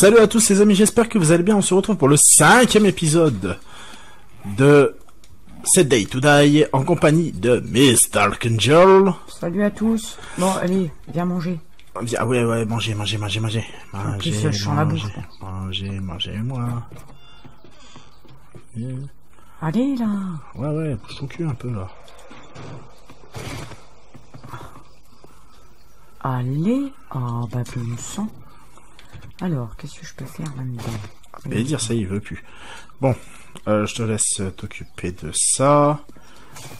Salut à tous les amis, j'espère que vous allez bien. On se retrouve pour le cinquième épisode de Set Day to Die en compagnie de Miss Dark Angel. Salut à tous. Bon, allez, viens manger. Ah ouais, ouais, mangez, mangez, mangez, mangez. plus, Mangez, mangez, bouffe, mangez, mangez, moi. Allez, là. Ouais, ouais, pousse ton cul un peu là. Allez. Ah, bah, de sang. Alors, qu'est-ce que je peux faire là-dedans Et dire ça, il veut plus. Bon, euh, je te laisse t'occuper de ça.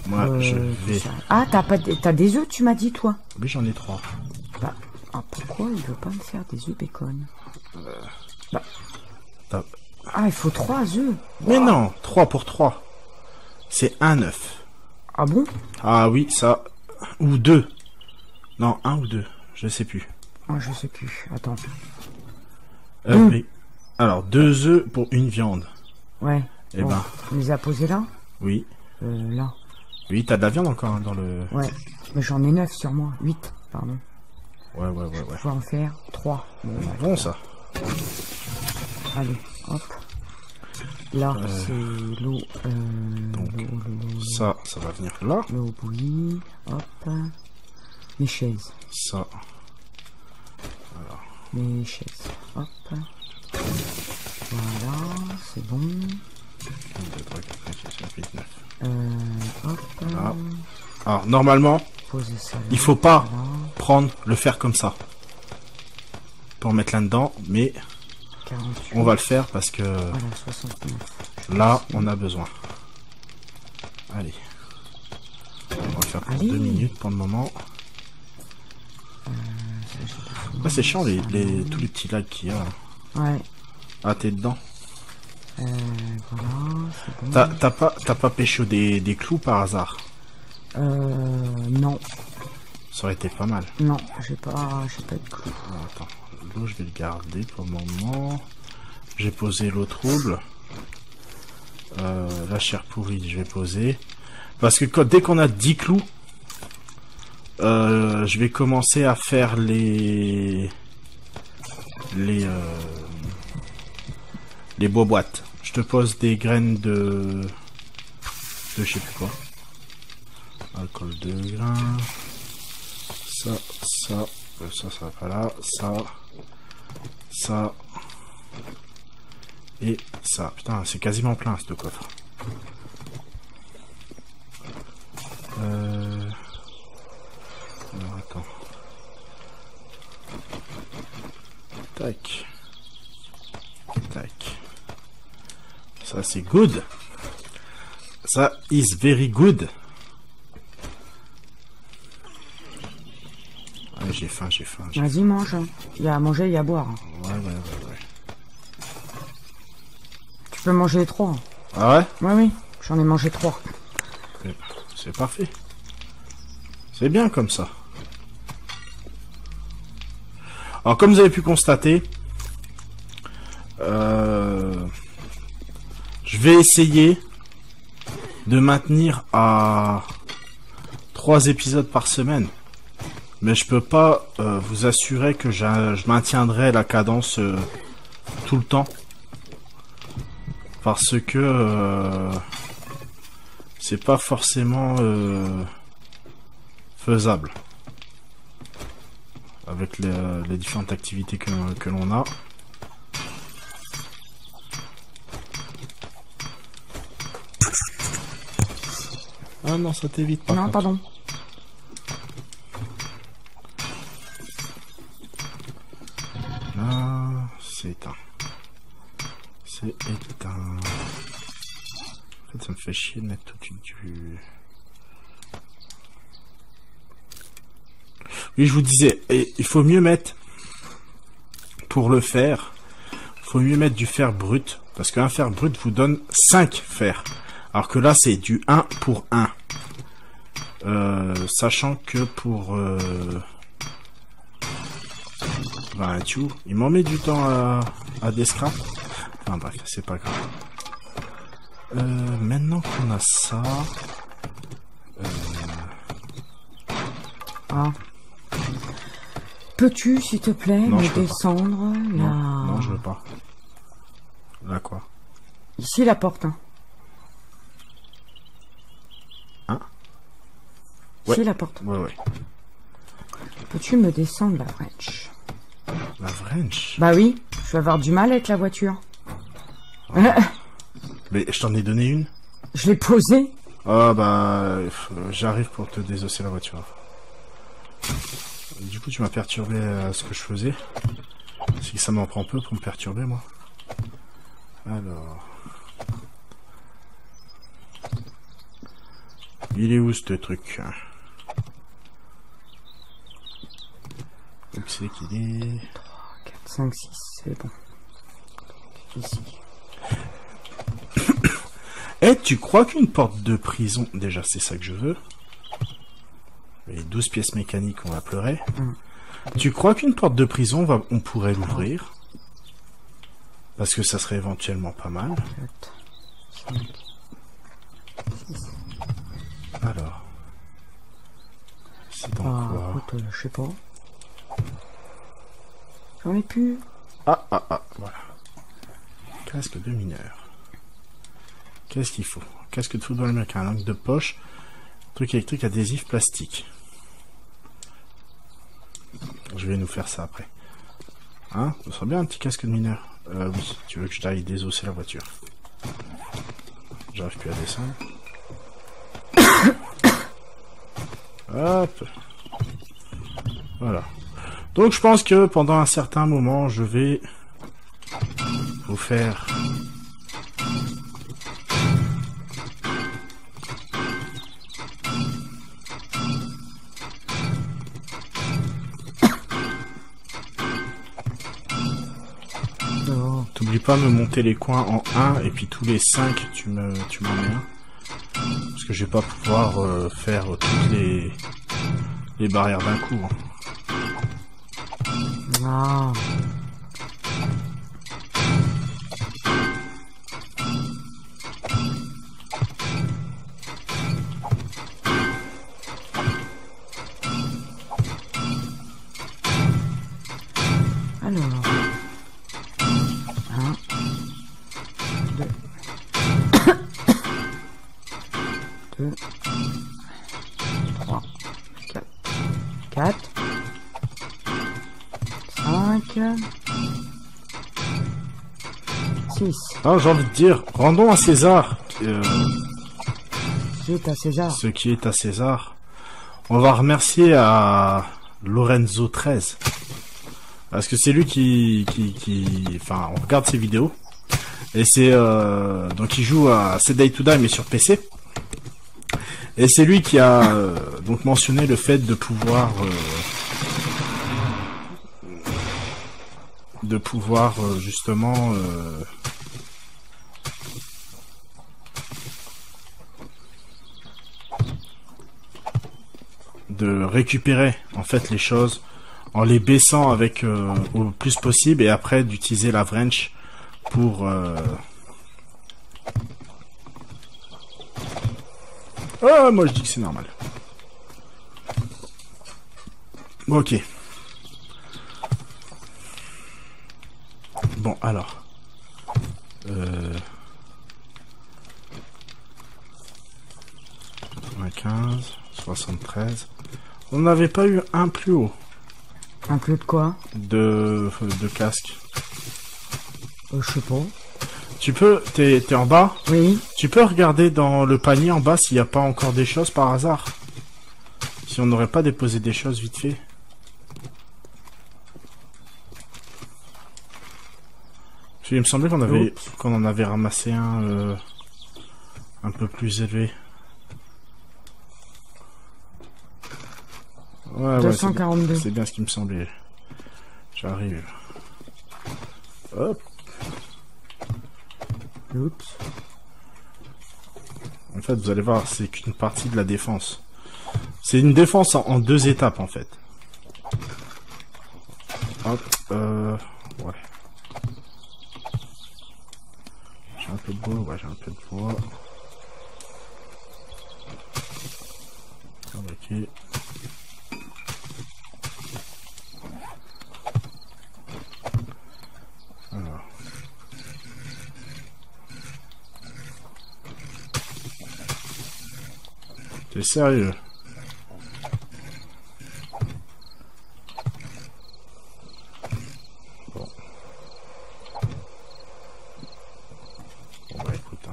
Moi, Euh, je vais. Ah, t'as pas, d- t'as des œufs, tu m'as dit, toi? Oui, j'en ai trois. Bah, ah, pourquoi il veut pas me faire des œufs bacon? T'as- Ah, il faut trois œufs. Mais non, trois pour trois. C'est un œuf. Ah bon? Ah oui, ça. Ou deux. Non, un ou deux. Je sais plus. Ah, je sais plus. Attends. Euh, Mm. mais- Alors, deux œufs pour une viande. Ouais. Eh ben, Tu les as posés là? Oui. Euh, là. Oui, t'as de la viande encore hein, dans le. Ouais. Mais j'en ai neuf sur moi. Huit, pardon. Ouais, ouais, ouais, ouais. Je vais en faire trois. Bon, bah, Bon, ça. Allez, hop. Là, c'est l'eau. Euh, donc. l'eau, l'eau, l'eau, Ça, ça va venir là. l'eau bouillie. Hop. Mes chaises. Ça. Mes chaises. Hop. Voilà, c'est bon. 1, 2, 3, 4, 5, 6, 7, 8, 9. Euh, hop. Alors, normalement, Poser ça là. il faut pas prendre, le faire comme ça. Pour mettre là-dedans, mais 48. on va le faire parce que Voilà, 69. là, on a besoin. Allez. On va le faire pour Allez. deux minutes pour le moment. Ouais, c'est chiant les, les- tous les petits lags qu'il y a. Ouais. Ah, t'es dedans. Euh, voilà, bon. T'as pas, pas pécho des, des clous par hasard? Euh, non. Ça aurait été pas mal. Non, j'ai pas, j'ai pas de clou. Ah, attends, l'eau je vais le garder pour le moment. J'ai posé l'eau trouble. Euh, la chair pourrie je vais poser. Parce que quand, dès qu'on a 10 clous, euh, je vais commencer à faire les... Les... Euh, les bois boîtes. Je te pose des graines de... De je sais plus quoi. Alcool de grain. Ça, ça, euh, ça, ça va pas là, ça, ça, et ça. Putain, c'est quasiment plein ce coffre. Tac. Tac. Ça, c'est good. Ça is very good. Ah, j'ai faim, j'ai faim. Vas-y, mange. Il y a à manger, il y a à boire. Ouais, ouais, ouais, ouais. Tu peux manger les trois. Ah ouais? Oui, oui. J'en ai mangé trois. C'est parfait. C'est bien comme ça. Alors, comme vous avez pu constater, euh, je vais essayer de maintenir à trois épisodes par semaine. Mais je peux pas euh, vous assurer que je maintiendrai la cadence euh, tout le temps. Parce que euh, c'est pas forcément faisable avec les, les différentes activités que, que l'on a. Ah non, ça t'évite pas. non, pardon. Là, c'est éteint. C'est éteint. En fait, ça me fait chier de mettre tout de suite du... Oui, je vous disais, et il faut mieux mettre, pour le faire, il faut mieux mettre du fer brut, parce qu'un fer brut vous donne 5 fers. Alors que là, c'est du 1 pour 1. Euh, sachant que pour... Euh, ben, tu il m'en met du temps à, à des scraps. Enfin bref, c'est pas grave. Euh, maintenant qu'on a ça... Ah. Peux-tu, s'il te plaît, Non, me descendre là non, je veux pas. Là quoi? Ici, la porte. Hein. Hein? Ici, la porte. Ouais, ouais. Peux-tu me descendre la French La French Bah oui, je vais avoir du mal avec la voiture. Mais je t'en ai donné une? Je l'ai posée. Ah bah... euh, J'arrive pour te désosser la voiture. Du coup, tu m'as perturbé à ce que je faisais. Si ça m'en prend peu pour me perturber, moi. Alors... Il est où ce truc? Où c'est qu'il est 4, 5, 6, c'est bon. Ici. Eh, tu crois qu'une porte de prison... Déjà, c'est ça que je veux. Les 12 pièces mécaniques, on va pleurer. Mm. Tu crois qu'une porte de prison, va... on pourrait l'ouvrir? Parce que ça serait éventuellement pas mal. 4, 5. Alors... C'est dans Ah, quoi? écoute, euh, je sais pas. J'en ai plus. Ah, ah, ah, voilà. Casque de mineur. Qu'est-ce qu'il faut? Casque de football américain, langue de poche, truc électrique adhésif plastique. Je vais nous faire ça après. Hein? Ça serait bien un petit casque de mineur. Euh, oui, tu veux que je t'aille désosser la voiture? J'arrive plus à descendre. Hop. Voilà. Donc je pense que pendant un certain moment, je vais vous faire me monter les coins en 1 et puis tous les 5 tu me tu m'en mets un. Parce que je vais pas pouvoir euh, faire toutes les les barrières d'un coup. hein. Ah. Ah, j'ai envie de dire, rendons à César euh, à César. ce qui est à César. On va remercier à Lorenzo 13. Parce que c'est lui qui, qui, qui, enfin, on regarde ses vidéos. Et c'est, euh, donc il joue à C'est Day to Die, mais sur PC. Et c'est lui qui a, euh, donc mentionné le fait de pouvoir, euh, de pouvoir, euh, justement, de récupérer en fait les choses en les baissant avec euh, au plus possible et après d'utiliser la wrench pour euh... ah moi je dis que c'est normal. Ok. Bon alors euh... 95 73 on n'avait pas eu un plus haut Un peu de quoi? De, de casque. euh, Je sais pas. Tu peux, t'es, t'es en bas, Oui. tu peux regarder dans le panier en bas s'il n'y a pas encore des choses par hasard. Si on n'aurait pas déposé des choses vite fait. Qu'il me semblait qu'on avait, qu'on en avait ramassé un, euh, un peu plus élevé. Ouais, ouais, c'est bien. 242. C'est bien ce qui me semblait. J'arrive. Hop. Oups. En fait, vous allez voir, c'est qu'une partie de la défense. C'est une défense en, en deux étapes, en fait. Hop. Euh... Ouais. J'ai un peu de bois, ouais, j'ai un peu de bois. Ok. Sérieux Bon. Bon bah écoute. hein.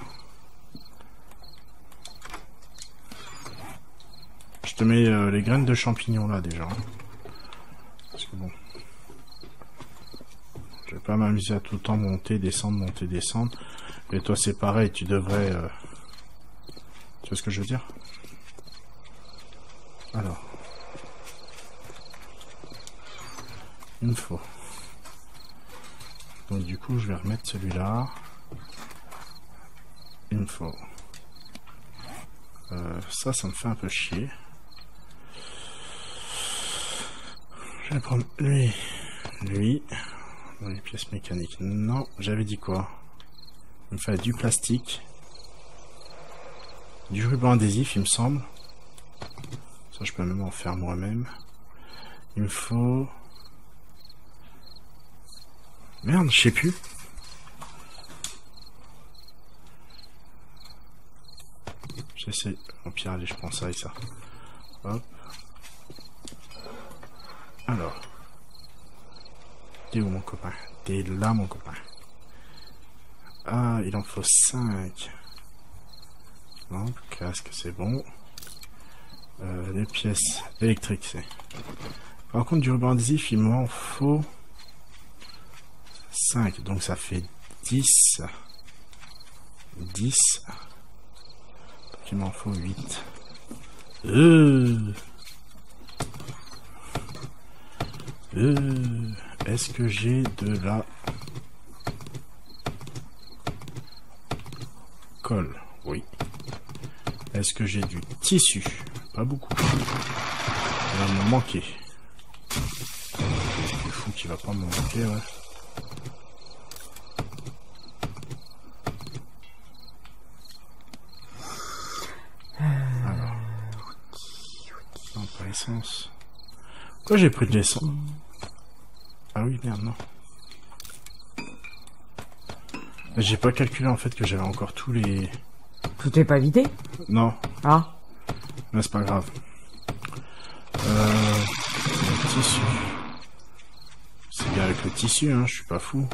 Je te mets euh, les graines de champignons là déjà. hein. Parce que bon. Je vais pas m'amuser à tout le temps monter, descendre, monter, descendre. Et toi c'est pareil, tu devrais... euh, Tu vois ce que je veux dire? Alors. Il me faut. Donc du coup je vais remettre celui-là. Il me faut. Ça, ça me fait un peu chier. Je vais prendre lui, lui, dans les pièces mécaniques. Non, j'avais dit quoi? Il me fallait du plastique, du ruban adhésif, il me semble. Ça, je peux même en faire moi-même. Il me faut... Merde, je sais plus. J'essaie. Au pire, allez, je prends ça et ça. Hop. Alors. T'es où mon copain? T'es là mon copain. Ah, il en faut 5. Non, casque, c'est bon? Euh, les pièces électriques, c'est. Par contre, du ruban adhésif, il m'en faut 5. Donc ça fait 10. 10. Donc il m'en faut 8. Euh. Euh, Est-ce que j'ai de la colle? Oui. Est-ce que j'ai du tissu? Pas beaucoup. Il va me manquer. C'est fou qu'il va pas me manquer, ouais. Alors. Non, pas essence. Pourquoi j'ai pris de l'essence? Ah oui, merde, non. J'ai pas calculé en fait que j'avais encore tous les... Tout est pas vidé? Non, Ah, mais c'est pas grave. Euh... Le tissu. C'est bien avec le tissu, hein, je suis pas fou.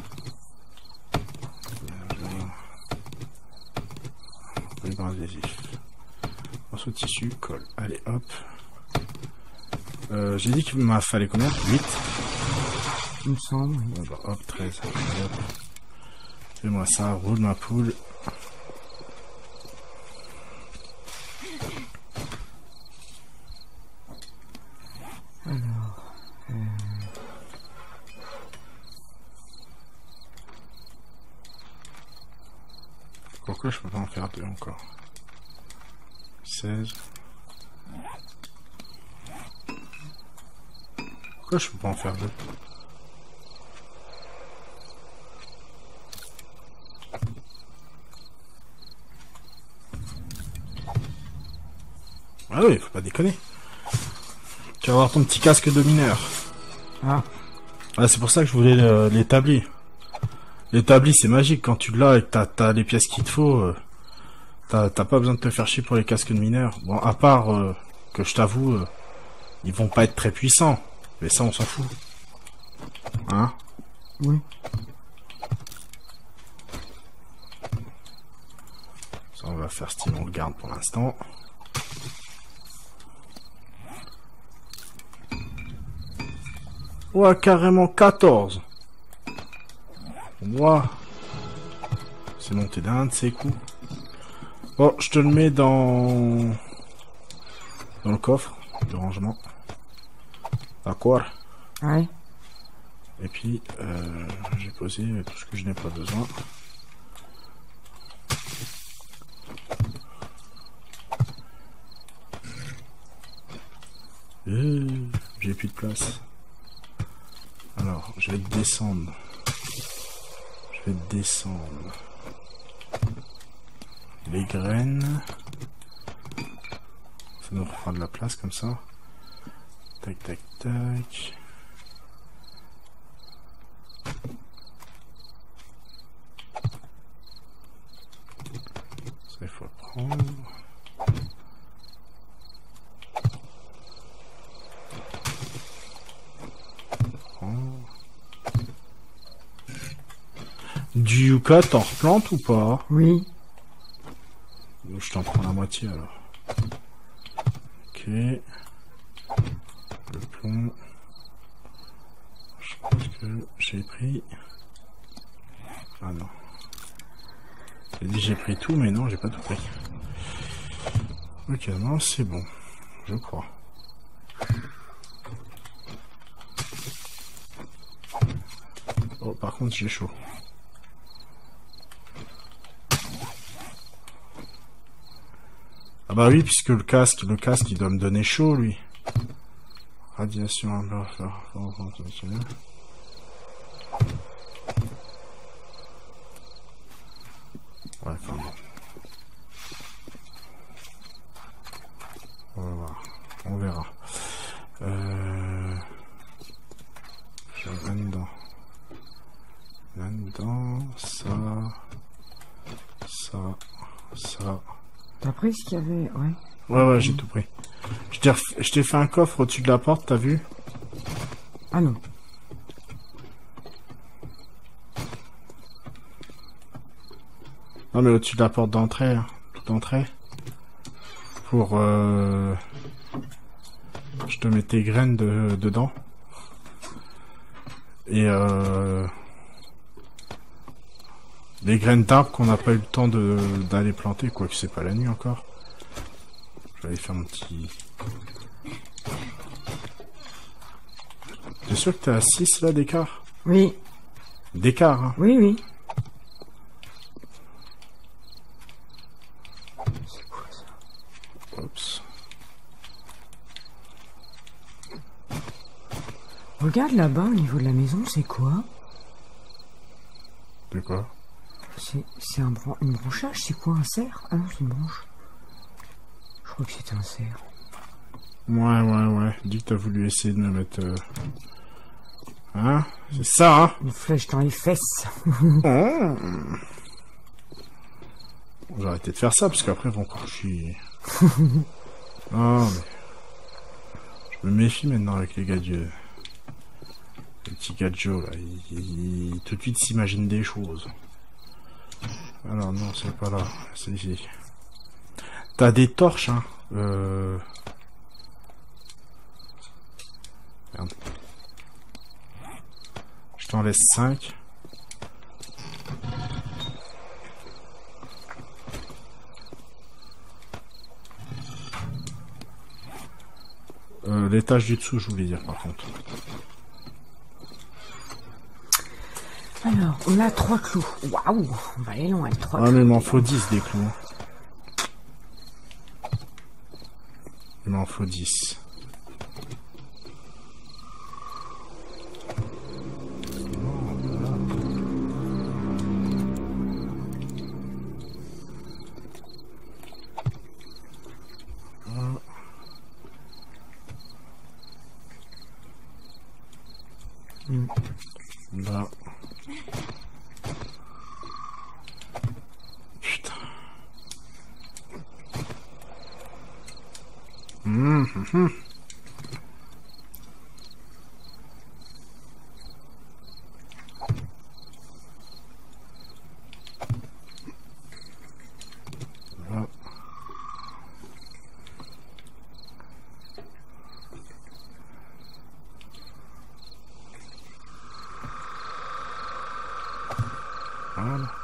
Ruban adhésif. Morceau de tissu, colle. Allez, hop. Euh, J'ai dit qu'il m'a fallu combien? 8 il me semble. Bon, bah, hop, 13. Allez, hop. Fais-moi ça, roule ma poule. Pourquoi je peux pas en faire deux encore 16. Pourquoi je peux pas en faire deux? Ah oui, faut pas déconner. Tu vas avoir ton petit casque de mineur. Ah, Ah, c'est pour ça que je voulais euh, l'établi. C'est magique. Quand tu l'as et que t'as, t'as les pièces qu'il te faut, euh, t'as, t'as pas besoin de te faire chier pour les casques de mineurs. Bon, à part euh, que je t'avoue, euh, ils vont pas être très puissants. Mais ça, on s'en fout. Hein? Oui. Ça, on va faire style, on le garde pour l'instant. Ouais, carrément 14. Pour moi, c'est monté d'un de ces coups. Bon, je te le mets dans... Dans le coffre de rangement. D'accord Ouais. Et puis, euh, j'ai posé tout ce que je n'ai pas besoin. Euh, j'ai plus de place. Alors, je vais descendre. Je vais descendre. Les graines. Ça nous fera de la place comme ça. Tac, tac, tac. Ça, il faut le prendre. Yucca, t'en replantes ou pas? Oui. Je t'en prends la moitié alors. Ok. Le plomb. Je pense que j'ai pris. Ah non. J'ai dit j'ai pris tout, mais non, j'ai pas tout pris. Ok, non, c'est bon. Je crois. Oh, par contre, j'ai chaud. Ah bah oui, puisque le casque, le casque, il doit me donner chaud, lui. Radiation à bord, Ouais, enfin bon. On va voir. On verra. Euh... Je vais là-dedans. Là-dedans, ça... Ça... Ça... T'as pris ce qu'il y avait, ouais. Ouais, ouais, j'ai tout pris. Je t'ai ref- fait un coffre au-dessus de la porte, t'as vu? Ah non. Non, mais au-dessus de la porte d'entrée, hein, toute entrée. Pour... Euh... Je te mets tes graines de, dedans. Et euh... Les graines d'arbres qu'on n'a pas eu le temps d'aller planter, quoi que c'est pas la nuit encore. Je vais aller faire mon petit... T'es sûr que t'es à 6 là d'écart? Oui, D'écart, hein? Oui, oui. Oups. Regarde là-bas au niveau de la maison, c'est quoi? De quoi? C'est un bran une branchage, c'est quoi un cerf? Ah non, c'est une branche. Je crois que c'était un cerf. Ouais, ouais, ouais. Dis que t'as voulu essayer de me mettre... euh, Hein? C'est ça, hein? Une flèche dans les fesses. Oh. J'ai arrêté de faire ça, parce qu'après, ils vont encore chier. non, mais... Je me méfie maintenant avec les gadgets. Les petits gadgets, là. Ils, ils- tout de suite s'imaginent des choses. Alors, non, c'est pas là. C'est ici. T'as des torches, hein. Euh... Je t'en laisse 5. Euh, L'étage du dessous, je voulais dire par contre. Alors, on a trois clous. Waouh On va aller loin, trois Ah, clous. mais il m'en faut 10 des clous. Il m'en faut 10. Là. Putain. Hum, hum, hum. Là. Voilà.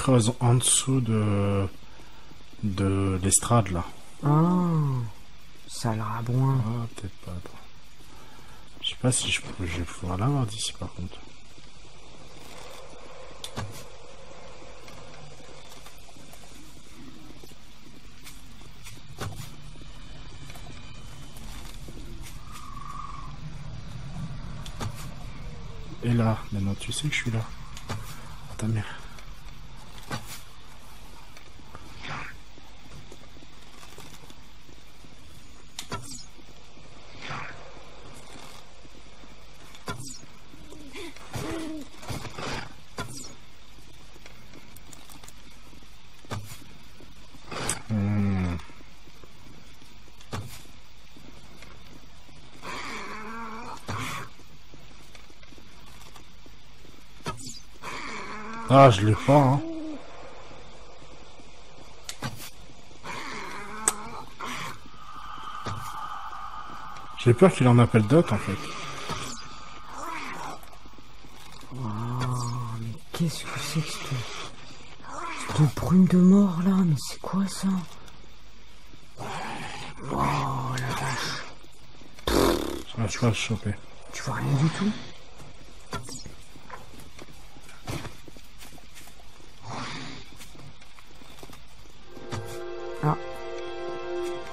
Creuse en dessous de... de l'estrade, là. Ah, sale rabouin. Ah, peut-être pas. Je sais pas si je, peux- je vais pouvoir l'avoir d'ici, par contre. Et là, maintenant tu sais que je suis là. Ta mère. Ah, je l'ai pas, hein. J'ai peur qu'il en appelle d'autres, en fait. Oh, mais qu'est-ce que c'est que cette... cette brume de mort là? Mais c'est quoi ça? Oh la vache. Pas le choper. Tu vois rien du tout?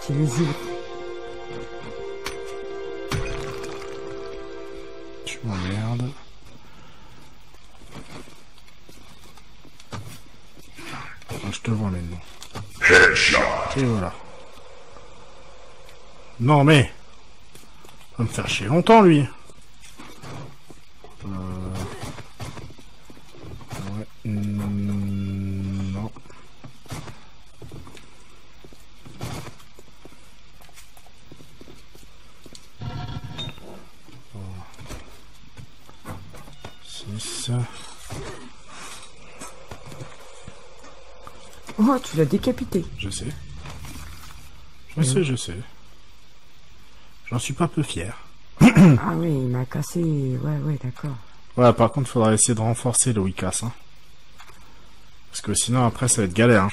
Tu m'emmerdes. Je te vois maintenant. Et voilà. Non mais... Va me faire chier longtemps lui. Tu l'as décapité. Je sais. Je sais, je sais. J'en suis pas peu fier. Ah oui, il m'a cassé. Ouais, ouais, d'accord. Ouais, par contre, faudra essayer de renforcer le Wikas. Hein. Parce que sinon, après, ça va être galère. Hein.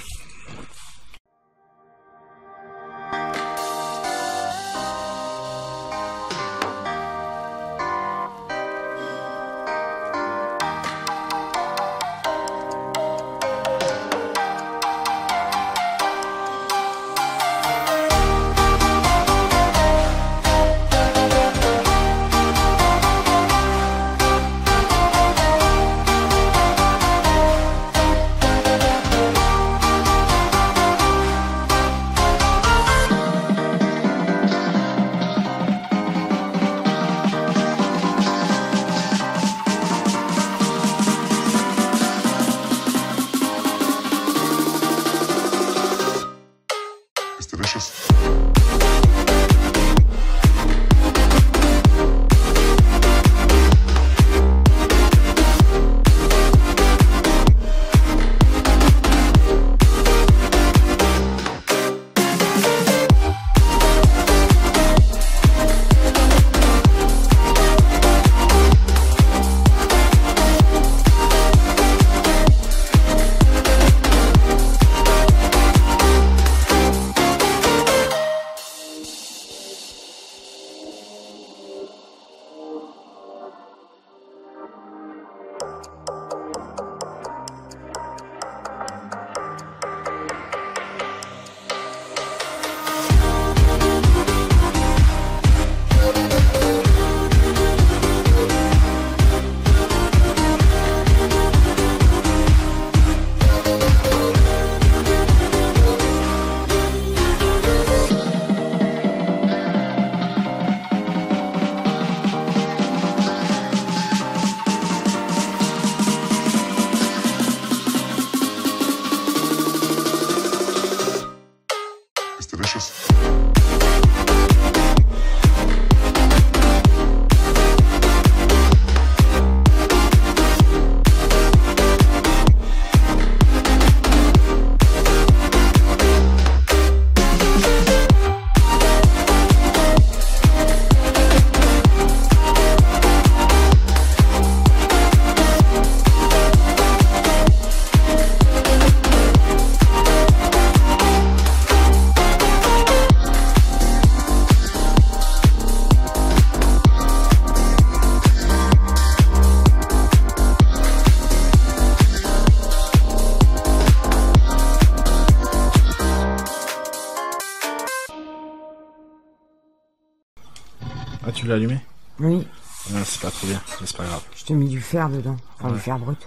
Tu l'as allumé Oui, Ouais, C'est pas trop bien, mais c'est pas grave. je t'ai mis du fer dedans. Enfin, Ouais. du fer brut.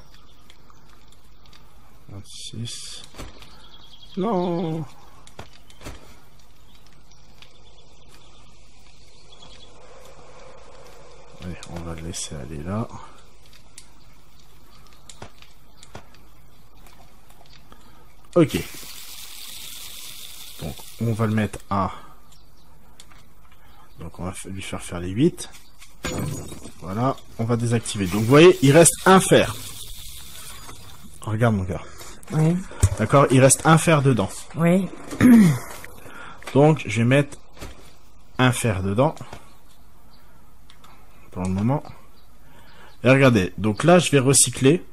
26. Non Allez, on va le laisser aller là. Ok. Donc, on va le mettre à... Donc, on va lui faire faire les 8. Voilà, on va désactiver. Donc, vous voyez, il reste un fer. Regarde, mon gars. Oui, D'accord Il reste un fer dedans. oui. Donc, je vais mettre un fer dedans. Pour le moment. Et regardez. Donc là, je vais recycler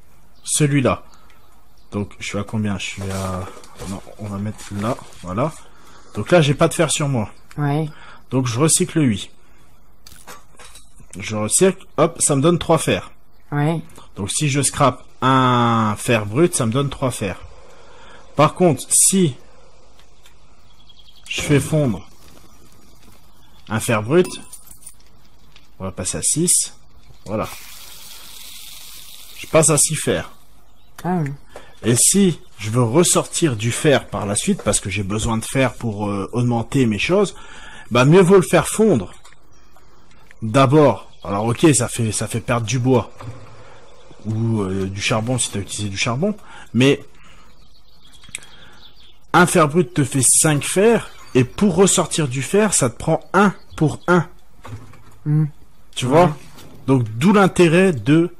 celui-là. Donc, je suis à combien? Je suis à... Non, on va mettre là. Voilà. Donc là, j'ai pas de fer sur moi. Ouais. Donc, je recycle 8. Je recycle. Hop, ça me donne 3 fers. Ouais. Donc si je scrape un fer brut, ça me donne 3 fers. Par contre, si je fais fondre un fer brut, on va passer à 6. Voilà. Je passe à 6 fers. Ah, oui. Et si je veux ressortir du fer par la suite, parce que j'ai besoin de fer pour euh, augmenter mes choses, bah mieux vaut le faire fondre. D'abord, alors ok, ça fait ça fait perdre du bois ou euh, du charbon si tu as utilisé du charbon, mais un fer brut te fait 5 fers et pour ressortir du fer, ça te prend 1 pour 1. Hmm. Tu vois? Donc d'où l'intérêt de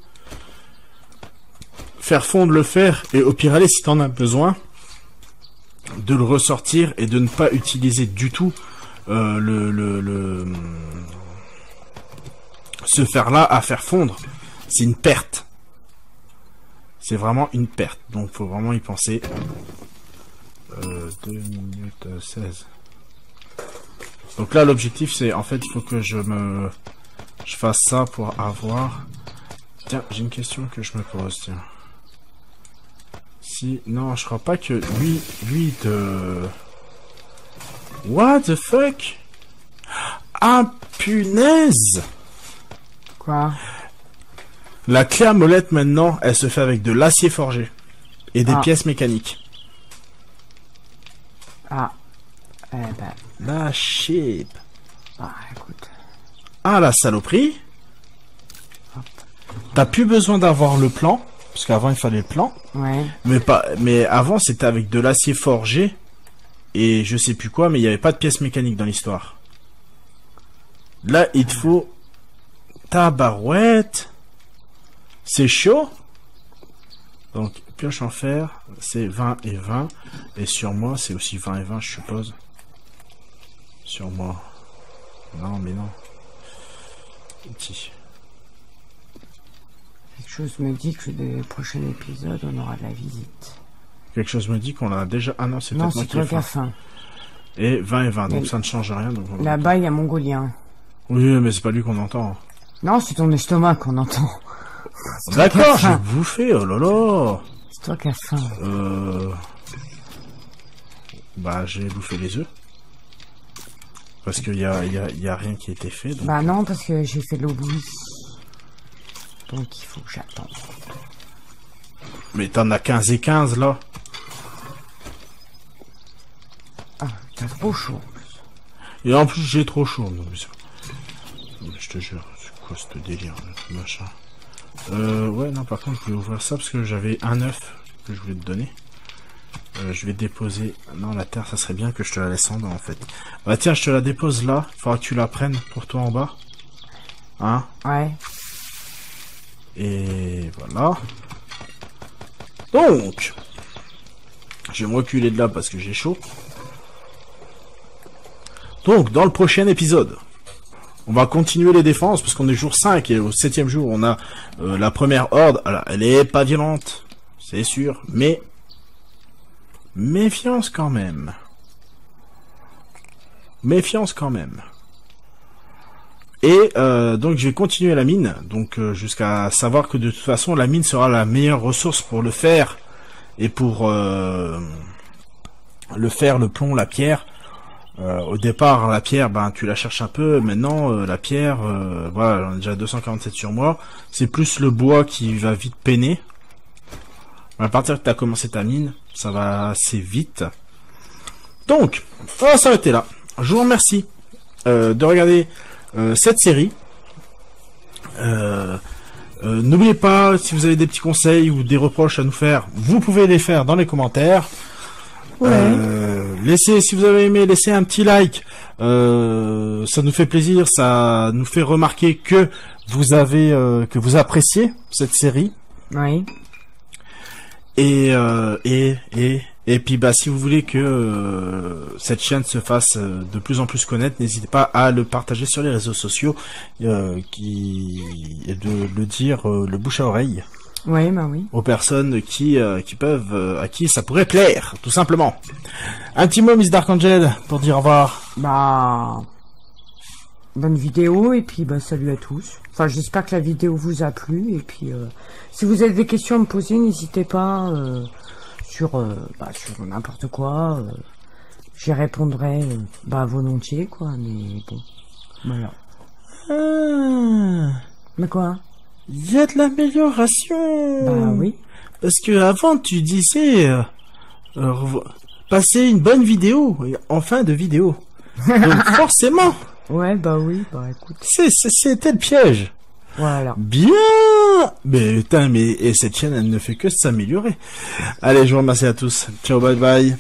faire fondre le fer et au pire aller si t'en as besoin de le ressortir et de ne pas utiliser du tout euh, le, le, le ce fer là à faire fondre c'est une perte. C'est vraiment une perte. Donc faut vraiment y penser. Euh, 2 minutes euh, 16 donc là l'objectif c'est en fait il faut que je me je fasse ça pour avoir tiens j'ai une question que je me pose tiens. Si, non, je crois pas que lui, lui de... What the fuck? Ah, punaise Quoi? La clé à molette maintenant, elle se fait avec de l'acier forgé. Et des Ah. pièces mécaniques. Ah. Eh ben, La shit. bah, écoute. Ah, la saloperie T'as plus besoin d'avoir le plan, parce qu'avant il fallait le plan. Ouais. Mais pas, mais avant c'était avec de l'acier forgé et je sais plus quoi, mais il n'y avait pas de pièces mécaniques dans l'histoire. Là, il te faut tabarouette. C'est chaud. Donc pioche en fer, c'est 20 et 20 et sur moi c'est aussi 20 et 20, je suppose. Sur moi. Non, mais non. Petit. Quelque chose me dit que le prochain épisode, on aura de la visite. Quelque chose me dit qu'on a déjà. Ah non, c'est peut-être moi qui ai toi qui as faim. faim. Et 20 et 20, donc ça ne change rien. Là-bas, il y a Mongolien. Oui, mais c'est pas lui qu'on entend. Non, c'est ton estomac qu'on entend. D'accord, j'ai bouffé, oh là là. C'est toi qui as faim. Euh... Bah, j'ai bouffé les œufs. Parce qu'il y a, y, a, y a rien qui a été fait. Donc... Bah non, parce que j'ai fait de l'oubli. Donc il faut que j'attende. Mais t'en as 15 et 15 là. Ah, t'as trop chaud. Et en plus, j'ai trop chaud. Non, mais mais je te jure, c'est quoi ce délire, là, ce machin Euh, ouais, non, par contre, je vais ouvrir ça parce que j'avais un œuf que je voulais te donner. Euh, je vais déposer... Non, la terre, ça serait bien que je te la laisse en bas, en fait. Bah tiens, je te la dépose là. Faudra que tu la prennes pour toi en bas. Hein Ouais. Et voilà. Donc, je vais me reculer de là parce que j'ai chaud. Donc, dans le prochain épisode, on va continuer les défenses parce qu'on est jour 5 et au septième jour, on a euh, la première horde. Alors, elle est pas violente, c'est sûr, mais méfiance quand même. Méfiance quand même. Et euh, donc je vais continuer la mine, donc euh, jusqu'à savoir que de toute façon la mine sera la meilleure ressource pour le fer et pour le fer, le plomb, la pierre. Euh, au départ, la pierre, ben tu la cherches un peu. Maintenant, euh, la pierre, euh, voilà, j'en ai déjà 247 sur moi. C'est plus le bois qui va vite peiner. À partir que tu as commencé ta mine, ça va assez vite. Donc, on va s'arrêter là. Je vous remercie euh, de regarder euh, cette série. Euh, euh, N'oubliez pas, si vous avez des petits conseils ou des reproches à nous faire, vous pouvez les faire dans les commentaires. Ouais. Laissez, si vous avez aimé, laissez un petit like. Euh, ça nous fait plaisir, ça nous fait remarquer que vous avez, euh, que vous appréciez cette série. Oui. Et euh, et et et puis bah si vous voulez que euh, cette chaîne se fasse de plus en plus connaître, n'hésitez pas à le partager sur les réseaux sociaux, euh, qui et de le dire le bouche à oreille Oui, bah oui. aux personnes qui euh, qui peuvent euh, à qui ça pourrait plaire, tout simplement. Un petit mot, Miss Dark Angel, pour dire au revoir. Bah. Bonne vidéo et puis bah salut à tous. Enfin j'espère que la vidéo vous a plu et puis euh, si vous avez des questions à me poser n'hésitez pas euh, sur euh, bah, sur n'importe quoi. euh, J'y répondrai bah volontiers quoi mais bon voilà. Ah, Mais quoi? Il y a de l'amélioration. Bah oui. Parce que avant tu disais euh, euh, passer une bonne vidéo en fin de vidéo. Donc forcément, Ouais bah oui bah écoute c'était le piège. voilà. Bien. Mais putain, mais et cette chaîne elle ne fait que s'améliorer. Allez, je vous remercie à tous. Ciao, bye bye.